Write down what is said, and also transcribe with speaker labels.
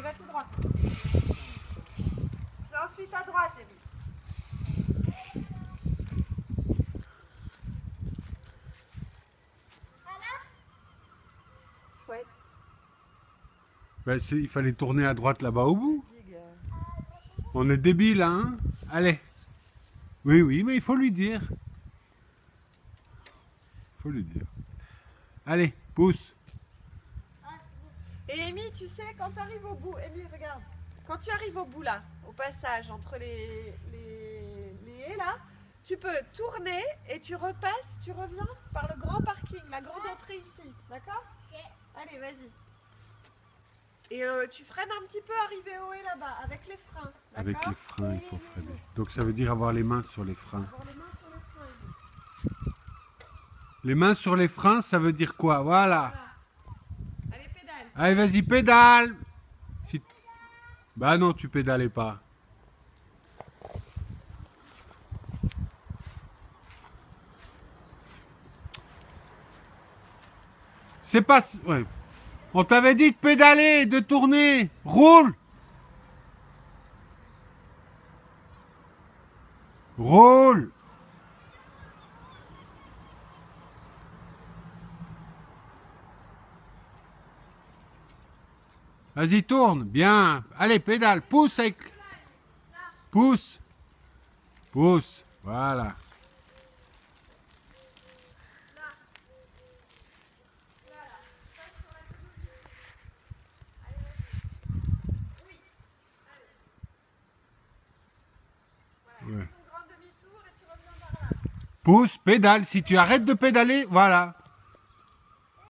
Speaker 1: va tout droit. Et ensuite à droite, Amy. Ouais.
Speaker 2: Ben, c'est- il fallait tourner à droite là-bas au bout. On est débile, hein Allez. Oui, oui, mais il faut lui dire. Il faut lui dire. Allez, pousse.
Speaker 1: Et Amy, tu sais, quand tu arrives au bout, Amy, regarde. Quand tu arrives au bout là, au passage entre les, les, les haies là, tu peux tourner et tu repasses, tu reviens par le grand parking, la grande entrée ici. D'accord? Allez, vas-y. Et euh, tu freines un petit peu arrivé au haies là-bas, avec les freins.
Speaker 2: Avec les freins, il faut freiner. Donc ça veut dire avoir les mains sur les freins.
Speaker 1: Avoir les mains sur les freins.
Speaker 2: Les mains sur les freins, ça veut dire quoi? Voilà.
Speaker 1: Voilà. Allez,
Speaker 2: vas-y, pédale. Bah non, tu pédalais pas. C'est pas... Ouais. On t'avait dit de pédaler, de tourner. Roule. Roule. Vas-y, tourne. Bien. Allez, pédale. Pousse avec... Pousse. Pousse. Voilà. Ouais. Pousse, pédale. Si tu arrêtes de pédaler, voilà.